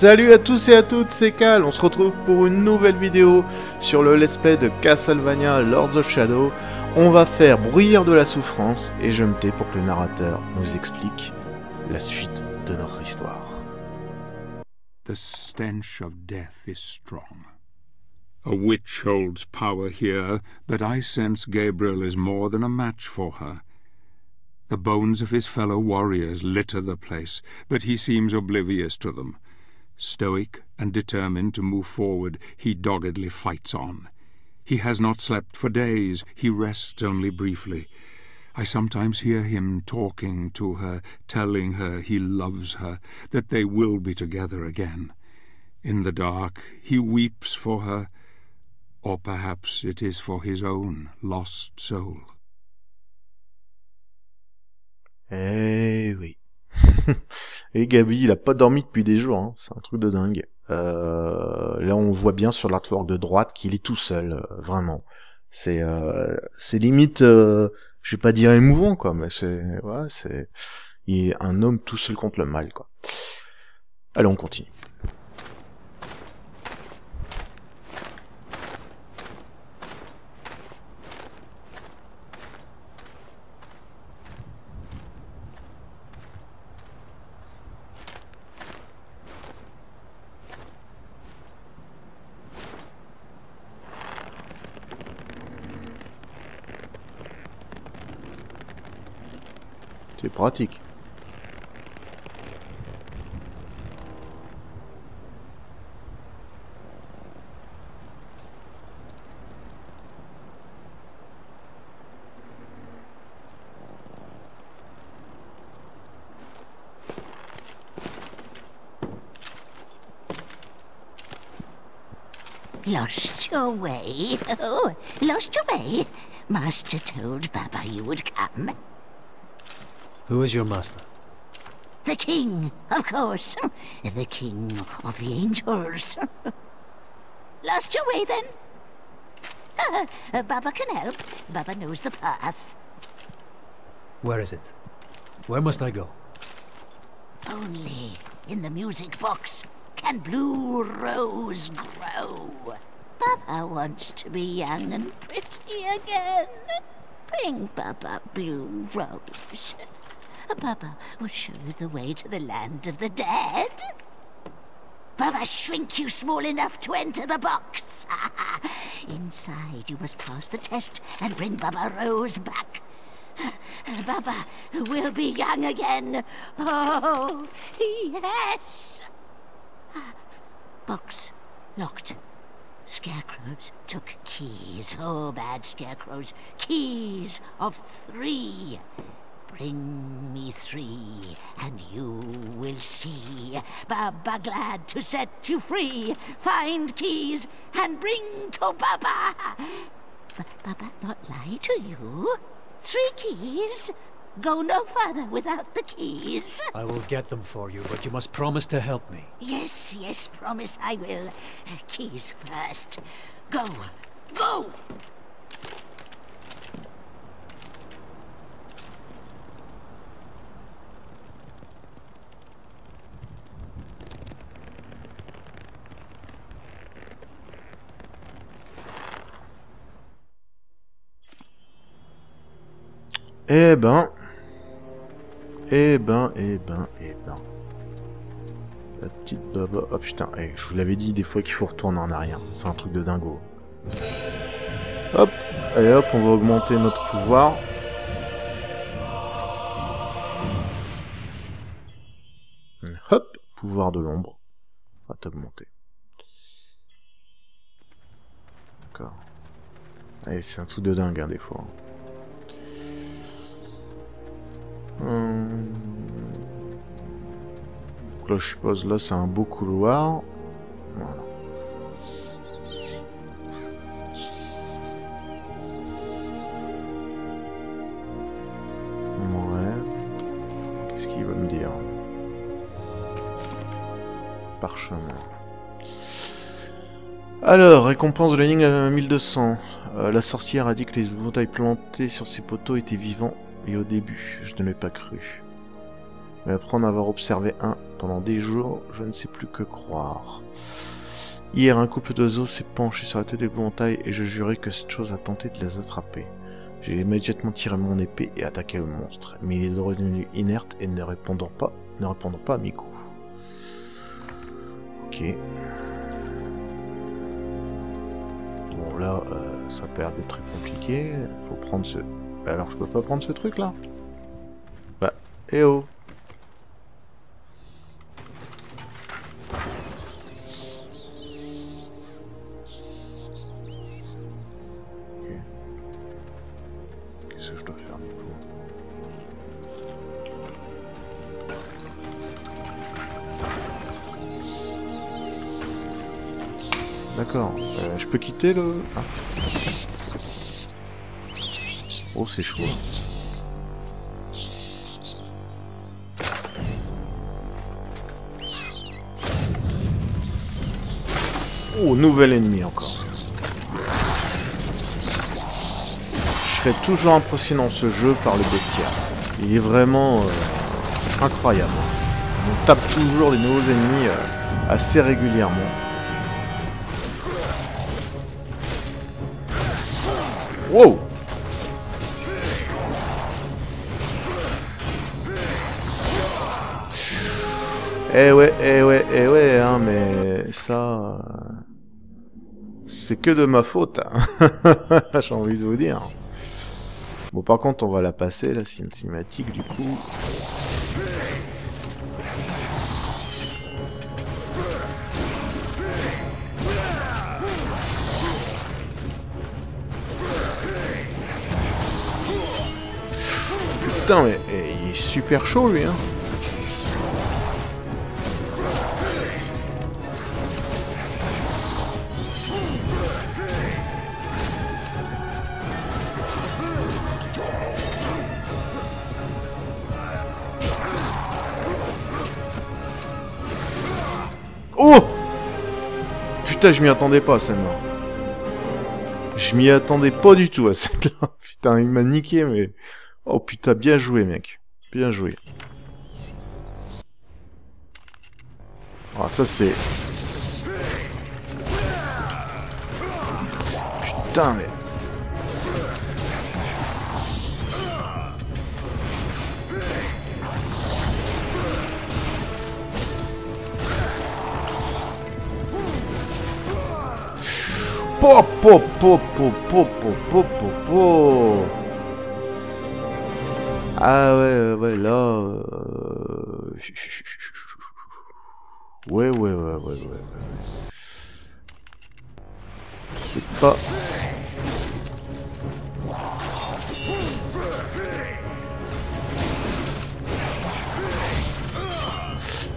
Salut à tous et à toutes, c'est Cal, on se retrouve pour une nouvelle vidéo sur le let's play de Castlevania Lords of Shadow. On va faire bruire de la souffrance et je me tais pour que le narrateur nous explique la suite de notre histoire. The stench of death is strong. A witch holds power here, but I sense Gabriel is more than a match for her. The bones of his fellow warriors litter the place, but he seems oblivious to them. Stoic and determined to move forward, he doggedly fights on. He has not slept for days, he rests only briefly. I sometimes hear him talking to her, telling her he loves her, that they will be together again. In the dark, he weeps for her, or perhaps it is for his own lost soul. Eh oui. et Gabi, il a pas dormi depuis des jours, hein. c'est un truc de dingue. Euh, là, on voit bien sur l'artwork de droite qu'il est tout seul, euh, vraiment. C'est euh, c'est limite, euh, je vais pas dire émouvant quoi, mais c'est ouais, c'est il est un homme tout seul contre le mal quoi. Allez, on continue. Pratique. Lost your way? Oh, lost your way? Master told Baba you would come. Who is your master? The king, of course. The king of the angels. Lost your way then? Baba can help. Baba knows the path. Where is it? Where must I go? Only in the music box can Blue Rose grow. Baba wants to be young and pretty again. Bring Baba Blue Rose. Baba will show you the way to the land of the dead. Baba shrink you small enough to enter the box. Inside, you must pass the test and bring Baba Rose back. Baba will be young again. Oh, yes. Box locked. Scarecrows took keys. Oh, bad scarecrows. Keys of three. Bring me three, and you will see. Baba glad to set you free. Find keys and bring to Baba. B Baba not lie to you. Three keys. Go no further without the keys. I will get them for you, but you must promise to help me. Yes, yes, promise I will. Keys first. Go, go! Eh ben. Eh ben, eh ben, eh ben. La petite Baba. Oh putain, eh, je vous l'avais dit des fois qu'il faut retourner en arrière. C'est un truc de dingo. Hop, et hop, on va augmenter notre pouvoir. Hop, pouvoir de l'ombre. On va t'augmenter. D'accord. Allez, c'est un truc de dingue, hein, des fois. Hum. Donc là, je suppose, là, c'est un beau couloir. Voilà. Ouais. Qu'est-ce qu'il va me dire? Parchemin. Alors, récompense de à 1200. Euh, la sorcière a dit que les bouteilles plantées sur ces poteaux étaient vivants au début, je ne l'ai pas cru. Mais après en avoir observé un pendant des jours, je ne sais plus que croire. Hier, un couple d'oiseaux s'est penché sur la tête des montagne et je jurais que cette chose a tenté de les attraper. J'ai immédiatement tiré mon épée et attaqué le monstre, mais il est revenu inerte et ne répondant pas, ne répondant pas à mes coups. Ok. Bon là, euh, ça perd d'être très compliqué. Faut prendre ce. Bah, alors je peux pas prendre ce truc là Bah, eh oh Ok. Qu'est-ce que je dois faire du coup? D'accord. Euh, je peux quitter le... Ah. Oh, c'est chaud. Oh, nouvel ennemi encore. Je serais toujours impressionnant ce jeu par le bestiaire. Il est vraiment euh, incroyable. On tape toujours des nouveaux ennemis euh, assez régulièrement. Wow Eh ouais, eh ouais, eh ouais, hein, mais ça... C'est que de ma faute, hein. j'ai envie de vous dire. Bon, par contre, on va la passer, une cinématique, du coup. Putain, mais eh, il est super chaud, lui, hein. Je m'y attendais pas, celle-là. Je m'y attendais pas du tout à celle-là. Putain, il m'a niqué, mais... Oh putain, bien joué, mec. Bien joué. Ah, ça c'est... Putain, mais... Po, po, po, Ah ouais, ouais, là... Euh, ouais, ouais, ouais, ouais, ouais, ouais. C'est pas...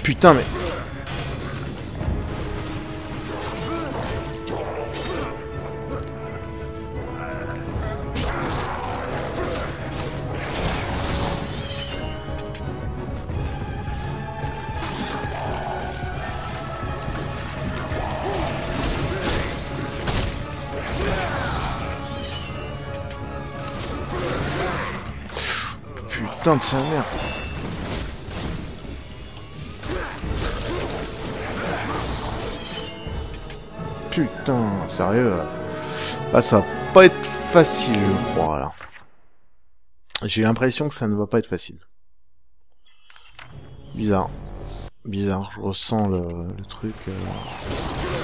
Putain, mais... Putain sérieux. Ah, ça va pas être facile, je crois, là. J'ai l'impression que ça ne va pas être facile. Bizarre. Bizarre, je ressens le, le truc. euh.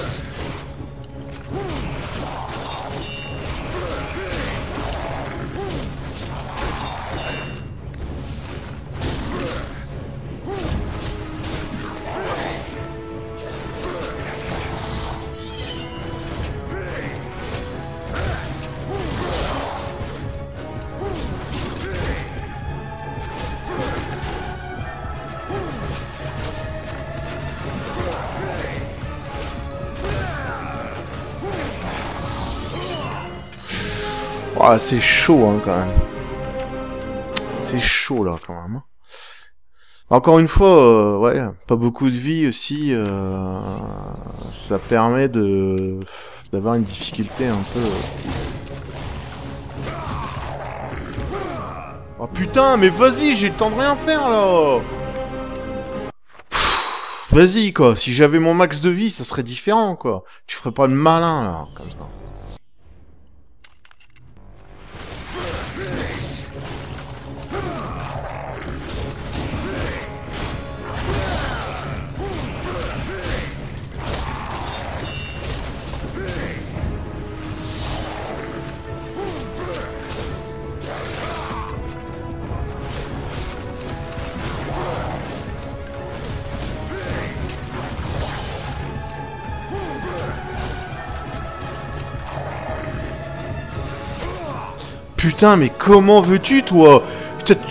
Ah, c'est chaud, hein, quand même. C'est chaud, là, quand même. hein. Encore une fois, euh, ouais, pas beaucoup de vie aussi. euh, ça permet de d'avoir une difficulté un peu. Oh putain, mais vas-y, j'ai le temps de rien faire là. Vas-y, quoi. Si j'avais mon max de vie, ça serait différent, quoi. Tu ferais pas le malin, là, comme ça. Putain, mais comment veux-tu, toi?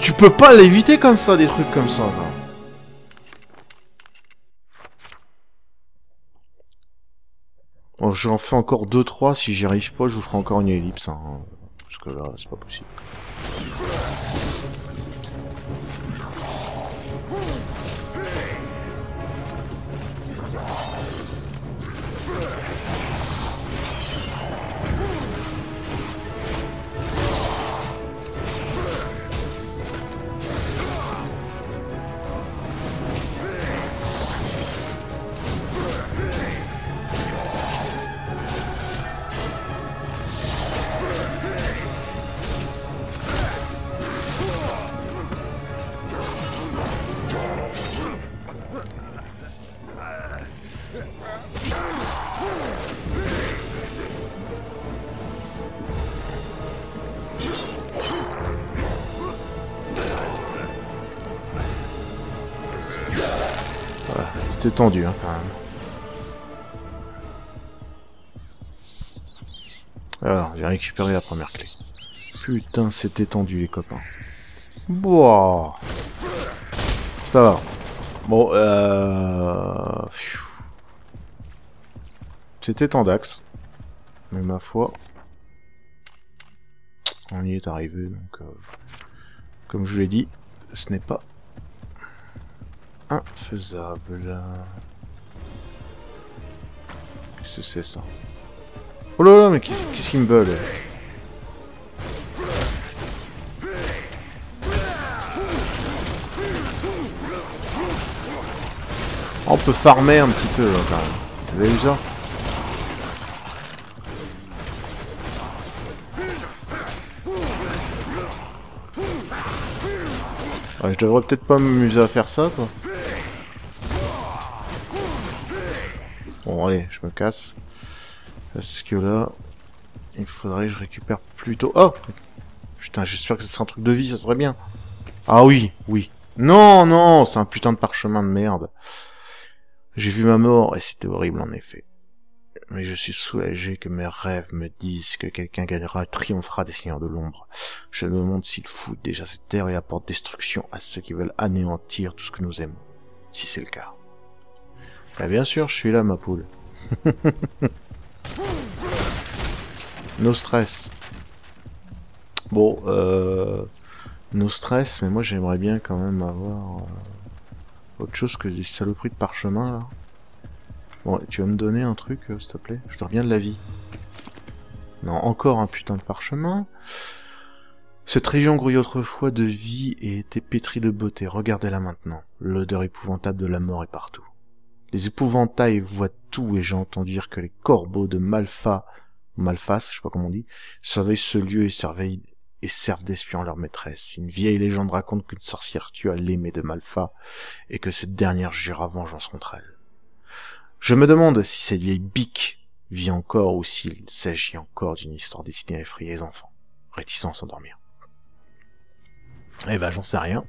Tu peux pas l'éviter comme ça, des trucs comme ça, là. Oh, j'en fais encore 2-3, si j'y arrive pas, je vous ferai encore une ellipse, hein. Parce que là, c'est pas possible. Tendu, hein, quand même. Alors, j'ai récupéré la première clé. Putain, c'était tendu, les copains. Boah. Ça va. Bon, euh... C'était tendax. Mais ma foi... On y est arrivé, donc... euh, Comme je vous l'ai dit, ce n'est pas infaisable. Qu'est-ce que c'est ça Oh là là, mais qu'est-ce qu'ils me veulent Oh, On peut farmer un petit peu là quand même. Vous avez vu ça je devrais peut-être pas m'amuser à faire ça quoi. Bon allez, je me casse. Parce que là, il faudrait que je récupère plutôt... Oh Putain, j'espère que ce sera un truc de vie, ça serait bien. Ah oui, oui. Non, non, c'est un putain de parchemin de merde. J'ai vu ma mort et c'était horrible en effet. Mais je suis soulagé que mes rêves me disent que quelqu'un gagnera et triomphera des seigneurs de l'ombre. Je me demande s'il fout déjà cette terre et apporte destruction à ceux qui veulent anéantir tout ce que nous aimons. Si c'est le cas. Bah bien sûr, je suis là, ma poule. no stress. Bon, euh... No stress, mais moi j'aimerais bien quand même avoir... euh, autre chose que des saloperies de parchemin, là. Bon, tu vas me donner un truc, euh, s'il te plaît? Je te reviens de la vie. Non, encore un putain de parchemin. Cette région grouille autrefois de vie et était pétrie de beauté. Regardez-la maintenant. L'odeur épouvantable de la mort est partout. Les épouvantails voient tout et j'ai entendu dire que les corbeaux de Malfa, Malfas, je sais pas comment on dit, surveillent ce lieu et servent d'espions leur maîtresse. Une vieille légende raconte qu'une sorcière tua l'aimé de Malfa et que cette dernière jura vengeance contre elle. Je me demande si cette vieille bique vit encore ou s'il s'agit encore d'une histoire destinée à effrayer les enfants, réticents à s'endormir. Eh ben, j'en sais rien.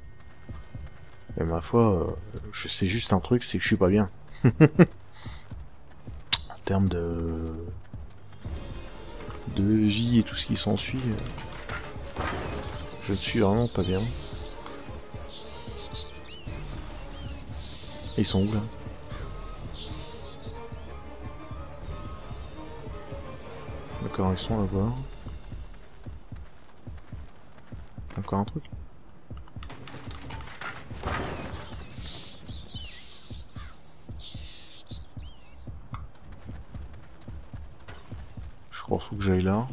Et ma foi, euh, je sais juste un truc, c'est que je suis pas bien. en termes de... de vie et tout ce qui s'ensuit, euh, je ne suis vraiment pas bien. Ils sont où là? D'accord, ils sont là-bas. Encore un truc? Bon, faut que j'aille là.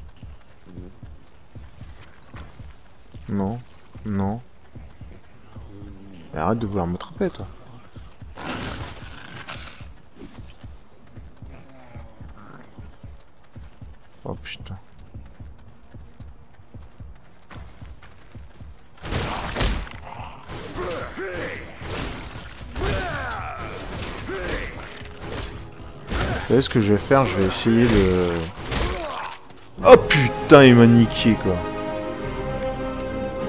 Non, non. Arrête de vouloir m'attraper, toi. Oh putain. Vous savez ce que je vais faire? Je vais essayer de... Oh putain, il m'a niqué quoi.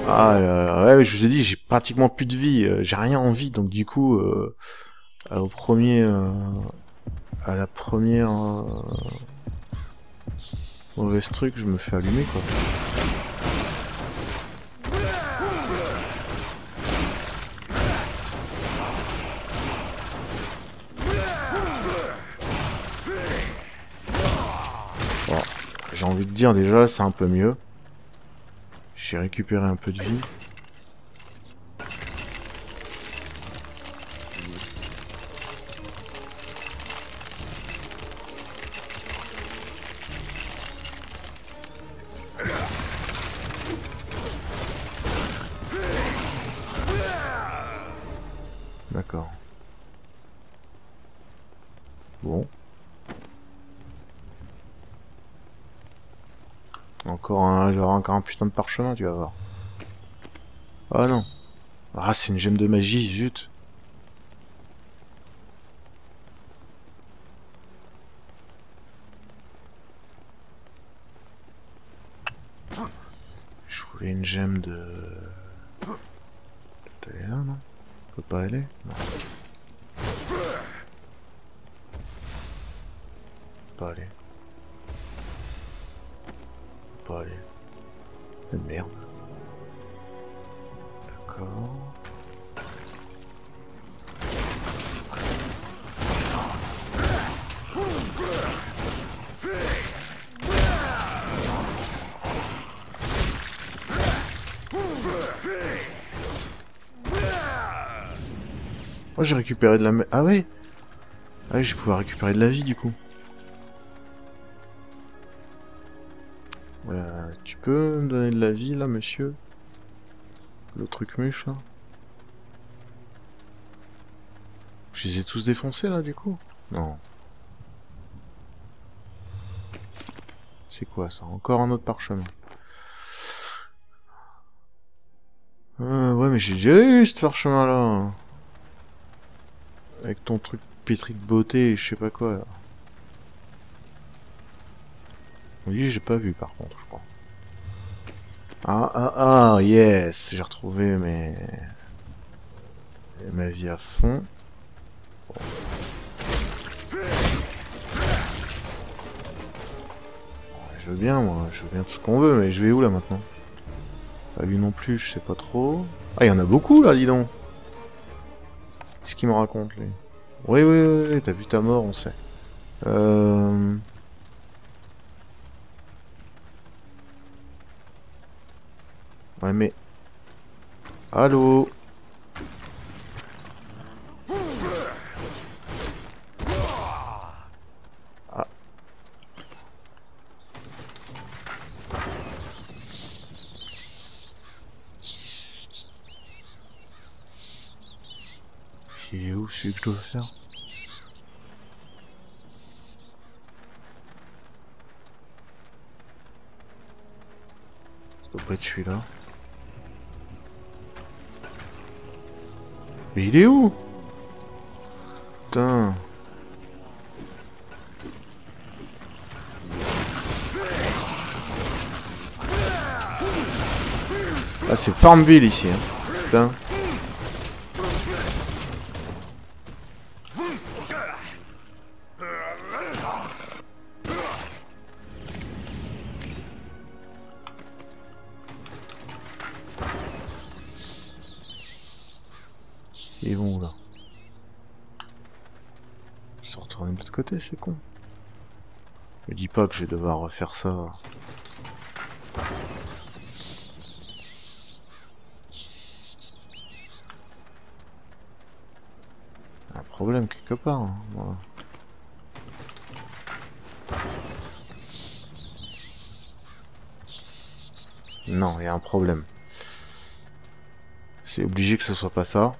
Ah là là, ouais, mais je vous ai dit, j'ai pratiquement plus de vie, euh, j'ai rien en vie, donc du coup, euh, au premier, euh, à la première euh, mauvaise truc, je me fais allumer quoi. J'ai envie de dire déjà, c'est un peu mieux. J'ai récupéré un peu de vie. Encore un putain de parchemin, tu vas voir. Ah non. Ah, c'est une gemme de magie, zut. Je voulais une gemme de... Aller là, non? On peut pas aller? Non. Pas aller. Moi j'ai récupéré de la... Ah ouais Ah oui, je vais pouvoir récupérer de la vie du coup. Euh, tu peux me donner de la vie là, monsieur? Le truc mûche là Je les ai tous défoncés là du coup? Non. C'est quoi ça? Encore un autre parchemin. Euh, ouais mais j'ai déjà eu ce parchemin là. Avec ton truc pétri de beauté et je sais pas quoi là. Oui, j'ai pas vu par contre, je crois. Ah, ah, ah, yes J'ai retrouvé mes... ma vie à fond. Je veux bien, moi, je veux bien tout ce qu'on veut, mais je vais où là maintenant? Pas lui non plus, je sais pas trop. Ah, il y en a beaucoup là, dis donc Qu'est-ce qu'il me raconte, lui? Oui, oui, oui, t'as vu ta mort, on sait. Euh... Ouais, mais... Allô Ah. Il est où faire Ça doit être celui-là. Mais il est où? Putain. Ah c'est Farmville ici. Hein. Putain. Il est bon là. Je suis retourné de l'autre côté, c'est con. Me dis pas que je vais devoir refaire ça. Un problème quelque part. hein. Non, il y a un problème. C'est obligé que ce soit pas ça.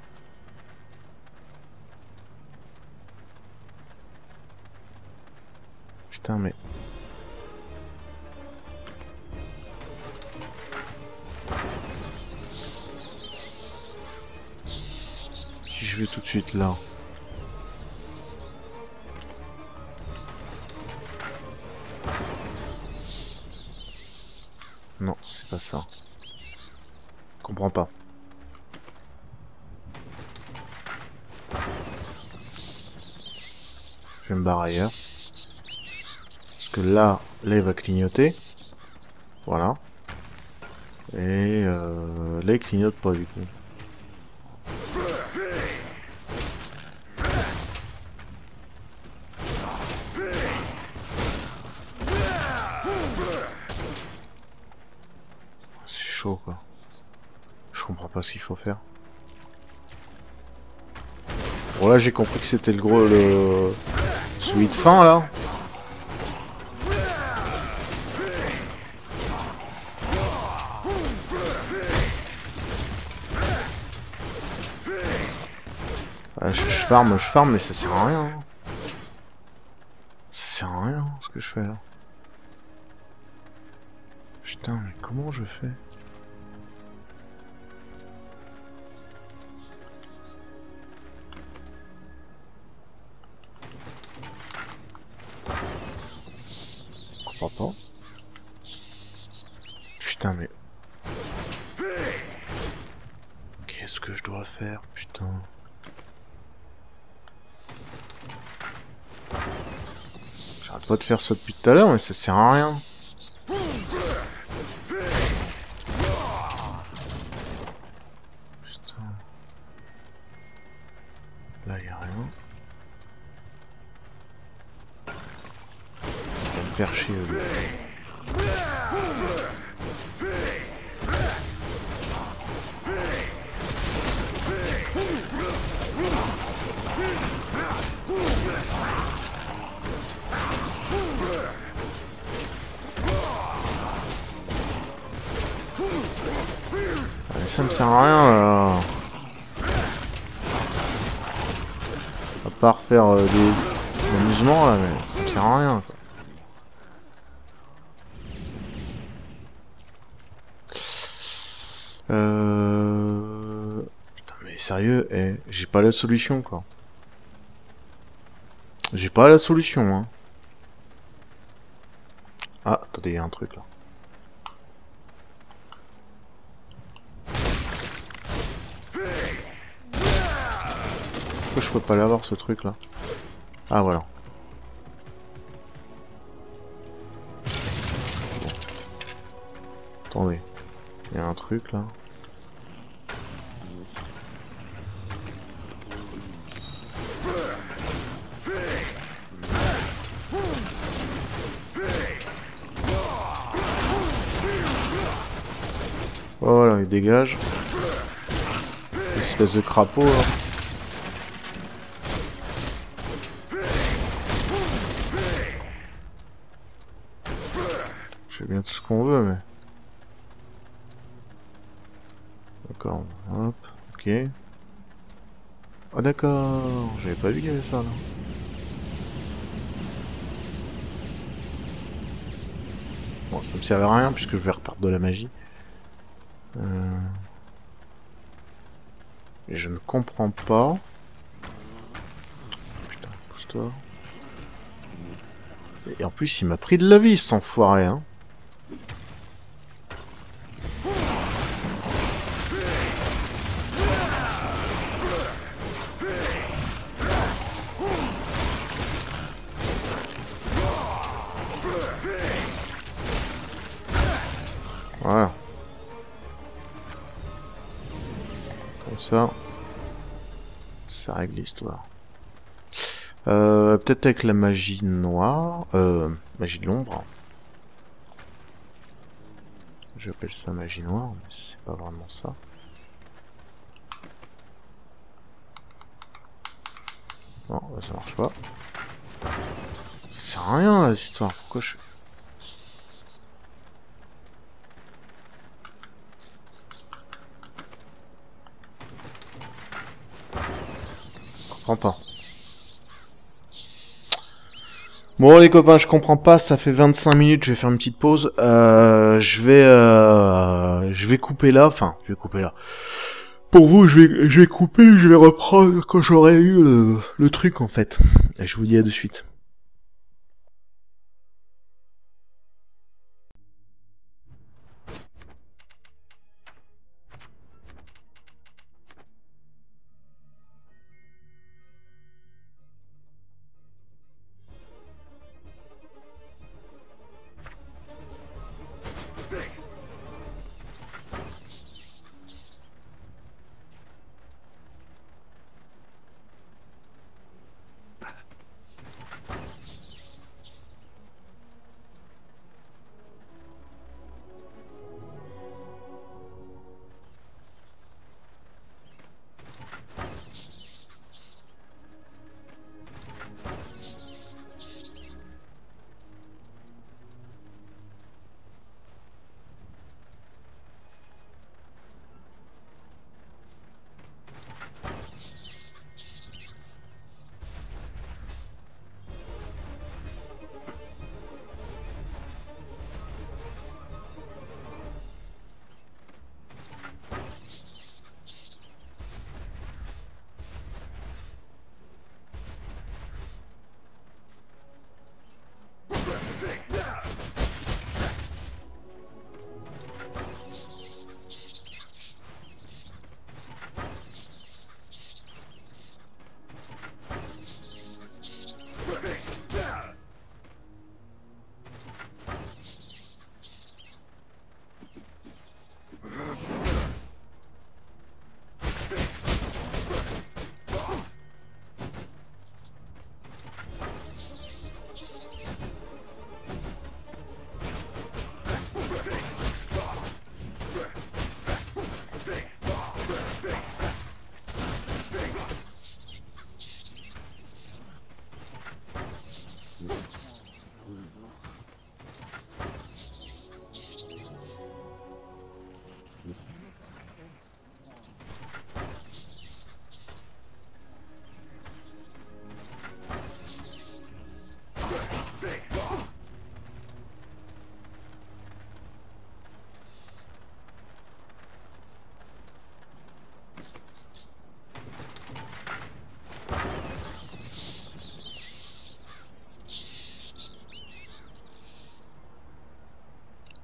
Putain, mais... Je vais tout de suite là. Là, il va clignoter. Voilà. Et euh, il clignote pas du coup. C'est chaud quoi. Je comprends pas ce qu'il faut faire. Bon là j'ai compris que c'était le gros le celui de fin là. Farme, je farme, mais ça sert à rien. Ça sert à rien ce que je fais là. Putain, mais comment je fais? Faire ça depuis tout à l'heure, mais ça sert à rien. Là, y a rien. Faire chier, ça me sert à rien là. À part faire euh, des amusements là, mais ça me sert à rien quoi. Euh... Putain mais sérieux, eh, j'ai pas la solution quoi. J'ai pas la solution hein. Ah, attendez, il y a un truc là. Pourquoi je peux pas l'avoir ce truc là Ah voilà. Bon. Attendez. Il y a un truc là. Voilà, il dégage. Espèce de crapaud là. Je sais bien tout ce qu'on veut, mais... D'accord, hop, ok. Oh d'accord, j'avais pas vu qu'il y avait ça là. Bon, ça me servait à rien puisque je vais reperdre de la magie. Euh... Je ne comprends pas. Putain, pousse-toi. Et en plus, il m'a pris de la vie, cet enfoiré, hein. Ça. Ça règle l'histoire. Euh, peut-être avec la magie noire. Euh, magie de l'ombre. J'appelle ça magie noire, mais c'est pas vraiment ça. Non, ça marche pas. À rien là, cette histoire. Pourquoi je... comprends pas. Bon les copains, je comprends pas, ça fait 25 minutes, je vais faire une petite pause. Euh, je vais euh, je vais couper là, enfin, je vais couper là. Pour vous, je vais, je vais couper, je vais reprendre quand j'aurai eu le, le truc en fait. Et je vous dis à de suite.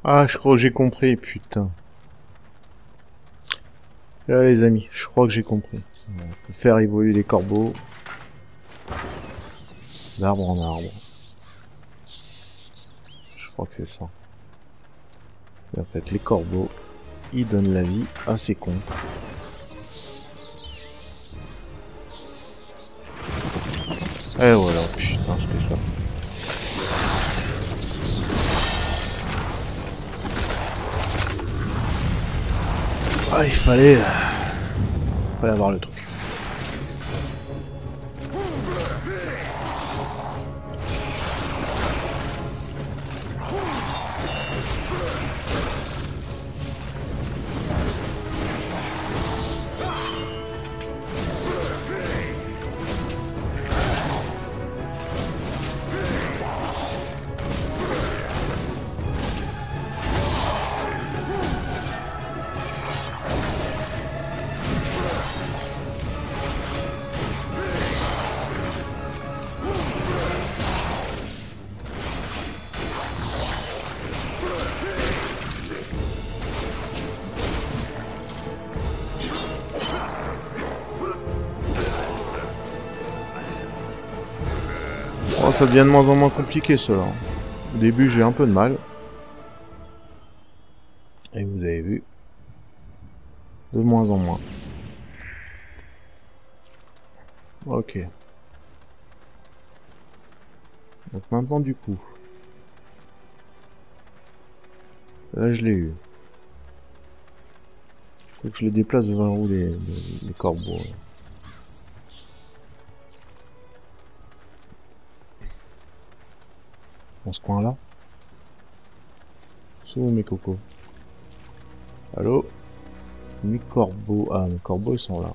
Ah, je crois que j'ai compris, putain. Là, les amis, je crois que j'ai compris. Faut faire évoluer les corbeaux. D'arbre en arbre. Je crois que c'est ça. Et en fait, les corbeaux, ils donnent la vie à ces cons. Et voilà, putain, c'était ça. Il fallait... euh, fallait avoir le truc. Ça devient de moins en moins compliqué cela. Au début j'ai un peu de mal. Et vous avez vu. De moins en moins. Ok. Donc maintenant du coup. Là je l'ai eu. Faut que je les déplace vers où les, corbeaux. Dans ce coin-là. Où mes cocos? Allô? Mes corbeaux. Ah, mes corbeaux ils sont là.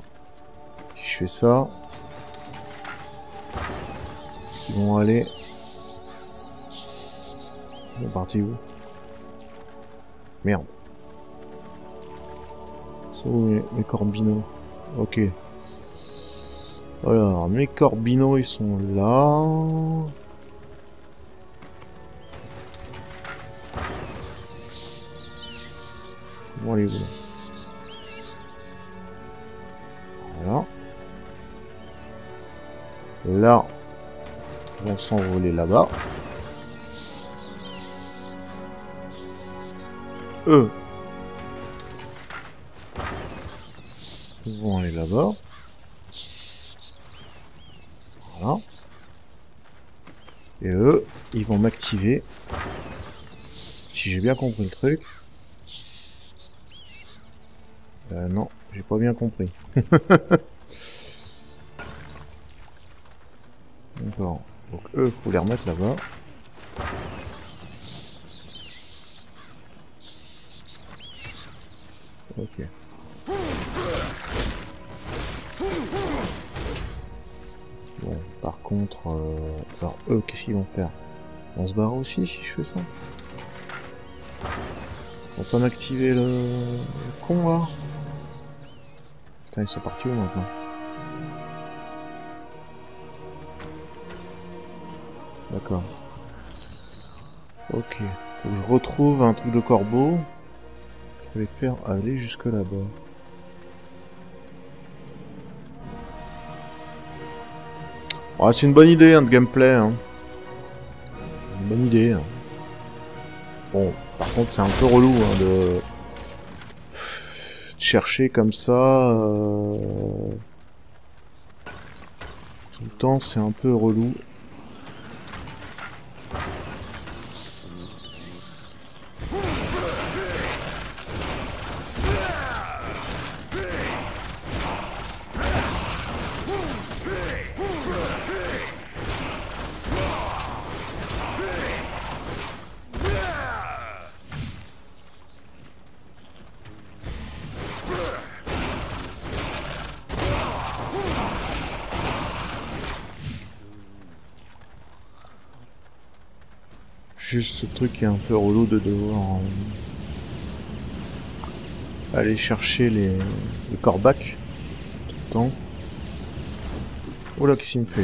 Si je fais ça. Qu'ils vont aller? Ils sont partis où? Merde. sont où mes, mes corbinos? Ok. Alors, mes corbinos, ils sont là. Voilà. Là, vont s'envoler là-bas. Eux ils vont aller là-bas. Voilà. Et eux, ils vont m'activer. Si j'ai bien compris le truc. Euh, non, j'ai pas bien compris. D'accord. Donc eux, faut les remettre là-bas. Ok. Bon, par contre, euh... alors eux, qu'est-ce qu'ils vont faire? On se barre aussi si je fais ça? On va pas m'activer le... le con là? Putain, ils sont partis où maintenant D'accord. Ok. Faut que je retrouve un truc de corbeau pour les faire aller jusque là-bas. Ah, c'est une bonne idée hein, de gameplay. Hein. Une bonne idée. hein. Bon, par contre, c'est un peu relou de... chercher comme ça. euh, Tout le temps, c'est un peu relou. Juste ce truc qui est un peu relou de devoir euh, aller chercher les, les corbacs tout le temps. Oh là, qu'est-ce qu'il me fait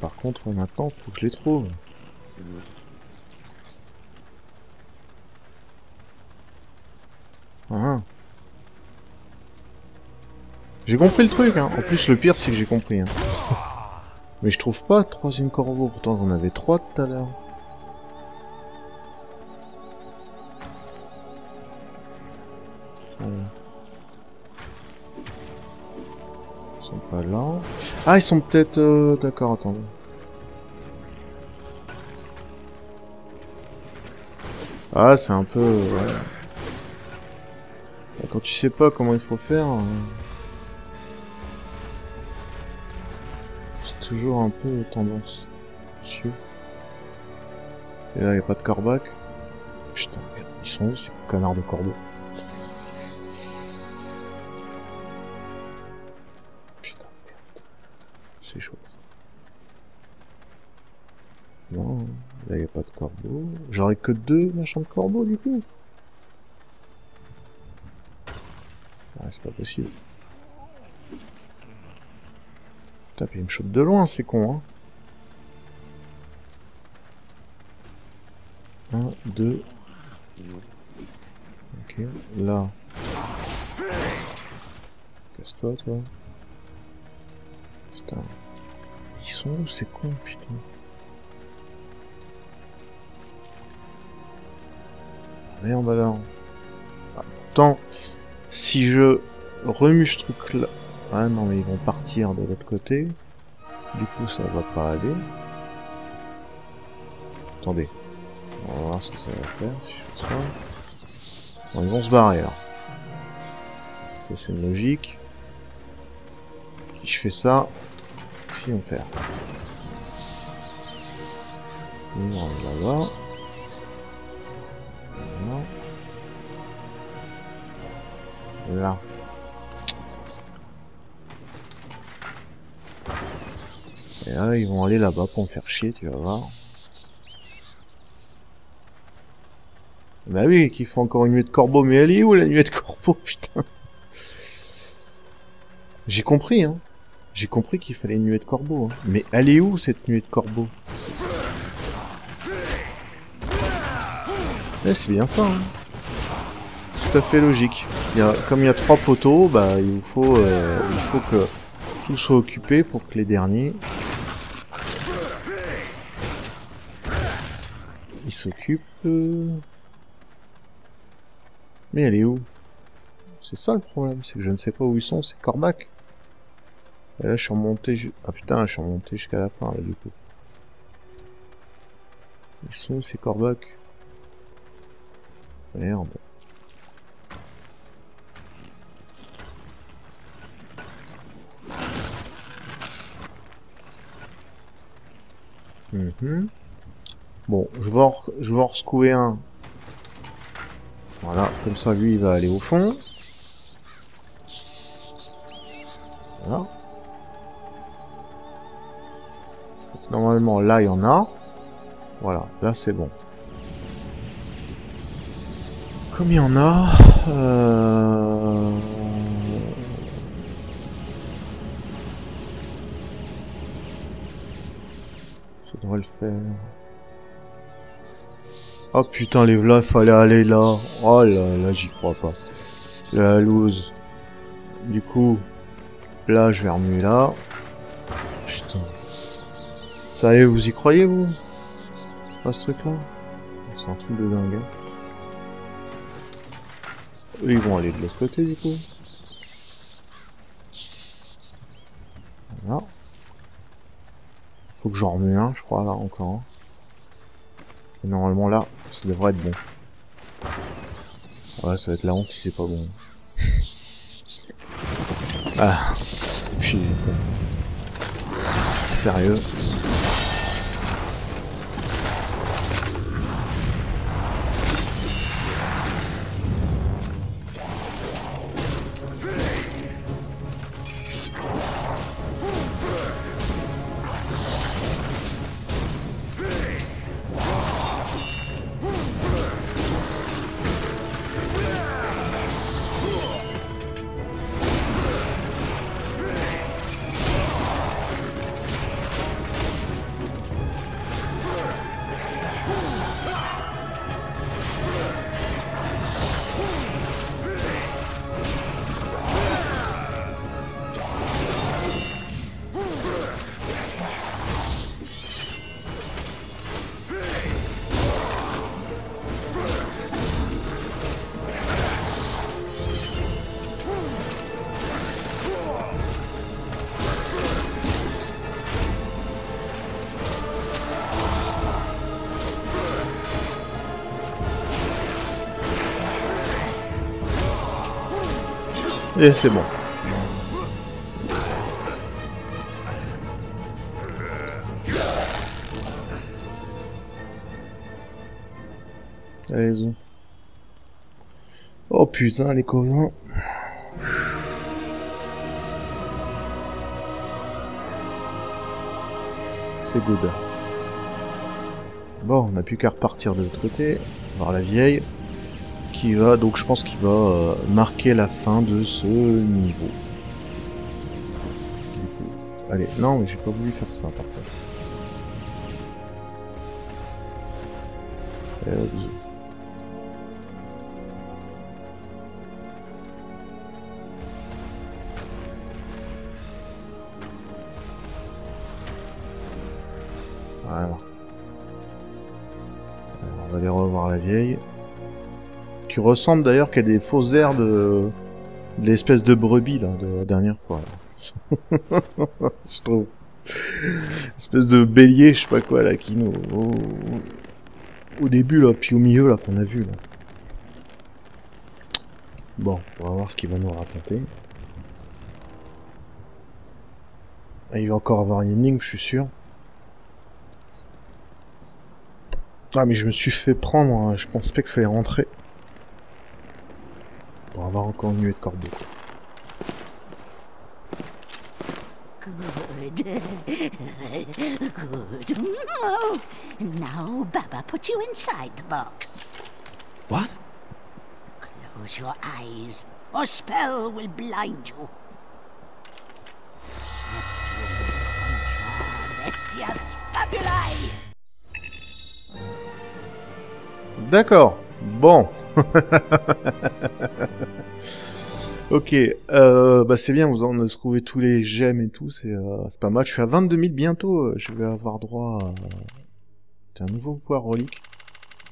Par contre, maintenant, faut que je les trouve. Ah. J'ai compris le truc, hein. En plus, le pire, c'est que j'ai compris, hein. Mais je trouve pas troisième corbeau. Pourtant, j'en avais trois tout à l'heure. Ils sont pas là. Ah, ils sont peut-être... euh, D'accord, attendez. Ah, c'est un peu... Quand tu sais pas comment il faut faire... euh, toujours un peu tendance. Monsieur. Et là, y a pas de corbac. Putain, merde. Ils sont où ces connards de corbeaux? Putain, merde. C'est chaud. Non, là y a pas de corbeau. J'aurais que deux machins de corbeau du coup. Ah, c'est pas possible. Putain, il me chope de loin, c'est con, hein. Un, deux. Ok, là. Casse-toi, toi. Putain. Ils sont où, c'est con, putain? Merde alors. Ah, pourtant, si je remue ce truc là. Ah non, mais ils vont partir de l'autre côté. Du coup, ça va pas aller. Attendez. On va voir ce que ça va faire si je ça. Bon, ils vont se barrer. Ça, c'est logique. Si je fais ça, qu'est-ce qu'ils vont faire Ils vont là-bas. Là. Et là, ils vont aller là-bas pour me faire chier, tu vas voir. Bah oui, qu'il font encore une nuit de corbeau, mais elle est où la nuit de corbeau, putain? J'ai compris, hein. J'ai compris qu'il fallait une nuée de corbeau. Hein. Mais elle est où cette nuée de corbeau? Eh, C'est bien ça, hein. Tout à fait logique. Il y a, comme il y a trois poteaux, bah, il, faut, euh, il faut que tout soit occupé pour que les derniers ils s'occupent. euh. Mais elle est où? C'est ça le problème, c'est que je ne sais pas où ils sont, c'est Corbac. Et là je suis remonté, ah putain, je suis remonté jusqu'à la fin là du coup. Ils sont où ces Corbac Merde. Mhm. Bon, je vais en, je vais en rescouer un. Voilà, comme ça lui il va aller au fond. Voilà. Normalement là il y en a. Voilà, là c'est bon. Comme il y en a... Euh... Le faire. Oh putain, les là, fallait aller là. Oh là là, j'y crois pas. La loose. Du coup, là, je vais remuer là. Putain. Ça y est, vous y croyez, vous? Pas ce truc-là? C'est un truc de dingue. hein. Ils vont aller de l'autre côté, du coup. Voilà. Faut que j'en remue un, je crois, là, encore. Et normalement, là, ça devrait être bon. Ouais, ça va être la honte si c'est pas bon. ah. Puis... Sérieux. Et c'est bon. Allez-y. Oh putain, les cousins. C'est good. Bon, on n'a plus qu'à repartir de l'autre côté, voir la vieille, qui va, donc je pense qu'il va euh, marquer la fin de ce niveau. Allez, non, mais j'ai pas voulu faire ça par contre. Euh. Voilà. Alors, on va aller revoir la vieille. Ressemble d'ailleurs qu'à des fausses airs de, l'espèce de brebis là, de la dernière fois. je trouve. Espèce de bélier, je sais pas quoi là, qui nous. Au, début là, puis au milieu là, qu'on a vu là. Bon, on va voir ce qu'il va nous raconter. Il va encore avoir une énigme, je suis sûr. Ah mais je me suis fait prendre, hein. je pensais pas qu'il fallait rentrer. Pour avoir encore nuée de corbeaux. quoi. Good. Now, Baba put you inside the box. What? Close your eyes, or spell will blind you. D'accord. Bon. ok. Euh, bah c'est bien, vous en avez trouvé tous les gemmes et tout. C'est euh, pas mal. Je suis à 22 000 bientôt. euh, Je vais avoir droit à un nouveau pouvoir relique.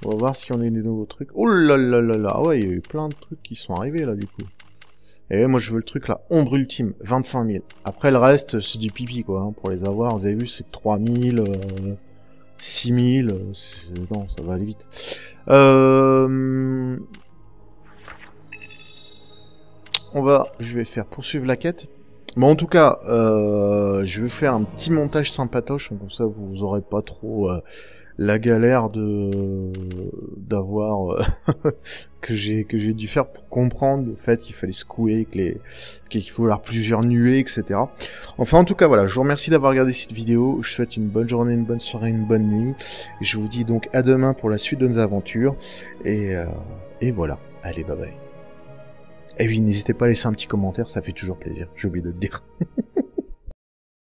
On va voir si on a des nouveaux trucs. Oh là là là là. Ah ouais, il y a eu plein de trucs qui sont arrivés là du coup. Et moi je veux le truc là, ombre ultime, 25 000. Après le reste c'est du pipi quoi, hein, pour les avoir. Vous avez vu c'est 3 000, euh, 6 000, euh, non ça va aller vite. Euh... On va, je vais faire poursuivre la quête. Mais en tout cas, euh, je vais faire un petit montage sympatoche, comme ça vous aurez pas trop la galère de d'avoir euh, que j'ai que j'ai dû faire pour comprendre le fait qu'il fallait secouer, que les qu'il faut avoir plusieurs nuées, etc. Enfin, en tout cas, voilà, je vous remercie d'avoir regardé cette vidéo. Je vous souhaite une bonne journée, une bonne soirée, une bonne nuit. Je vous dis donc à demain pour la suite de nos aventures. Et, euh, et voilà. Allez, bye bye. Et oui, n'hésitez pas à laisser un petit commentaire, ça fait toujours plaisir. J'ai oublié de le dire.